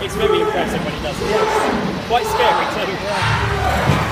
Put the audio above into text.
it's very impressive when he does it. Quite scary too.